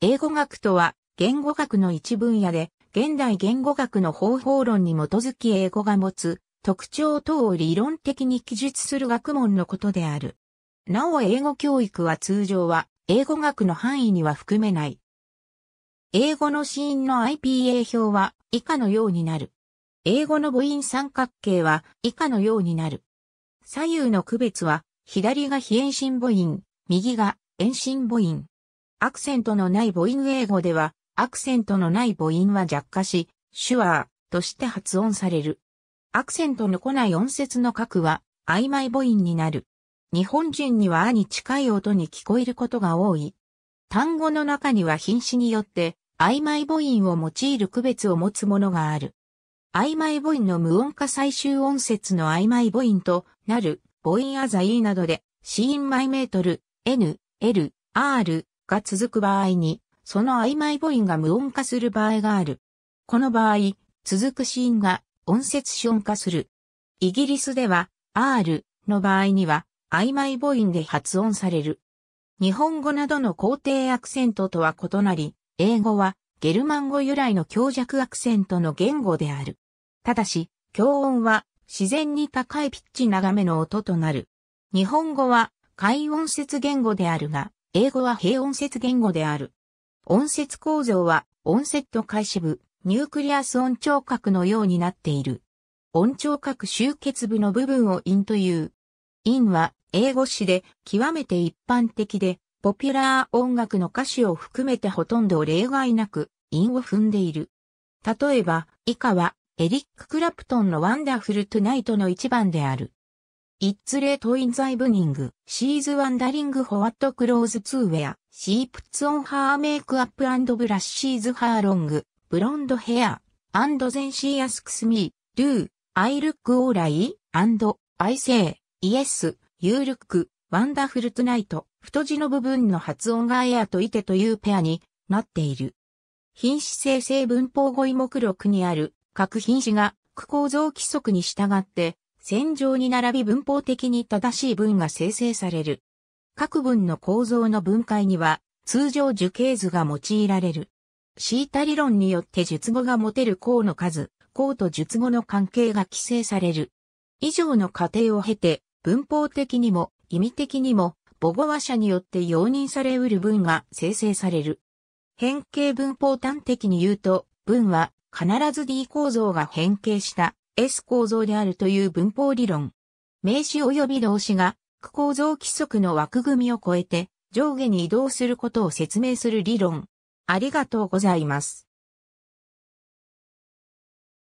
英語学とは、言語学の一分野で、現代言語学の方法論に基づき英語が持つ特徴等を理論的に記述する学問のことである。なお英語教育は通常は英語学の範囲には含めない。英語の子音の IPA 表は以下のようになる。英語の母音三角形は以下のようになる。左右の区別は左が非遠心母音、右が遠心母音。アクセントのない母音英語ではアクセントのない母音は弱化し、シュアーとして発音される。アクセントの来ない音節の角は曖昧母音になる。日本人にはあに近い音に聞こえることが多い。単語の中には品詞によって曖昧母音を用いる区別を持つものがある。曖昧母音の無音化最終音節の曖昧母音となる母音あざいなどで C 音マイメートル N、L、R が続く場合にその曖昧母音が無音化する場合がある。この場合、続く子音が音節子音化する。イギリスでは R の場合には曖昧母音で発音される。日本語などの肯定アクセントとは異なり、英語はゲルマン語由来の強弱アクセントの言語である。ただし、強音は自然に高いピッチ長めの音となる。日本語は海音節言語であるが、英語は平音節言語である。音節構造は音セット開始部、ニュークリアス音聴覚のようになっている。音聴覚集結部の部分を音という。音は英語詞で極めて一般的で、ポピュラー音楽の歌詞を含めてほとんど例外なく、韻を踏んでいる。例えば、以下は、エリック・クラプトンのワンダフル・トゥナイトの一番である。It's late in the evening, she's wondering what clothes to wear, she puts on her makeup and brushes her long, blonde hair, and then she asks me, do I look alright? And I say, yes, you look wonderful tonight. 太字の部分の発音がエアとイテというペアになっている。品詞生成文法語彙目録にある各品詞が句構造規則に従って線上に並び文法的に正しい文が生成される。各文の構造の分解には通常樹形図が用いられる。シータ理論によって述語が持てる項の数、項と述語の関係が規制される。以上の過程を経て、文法的にも意味的にも母語話者によって容認されうる文が生成される。変形文法端的に言うと、文は必ず D 構造が変形した S 構造であるという文法理論。名詞及び動詞が区構造規則の枠組みを超えて上下に移動することを説明する理論。ありがとうございます。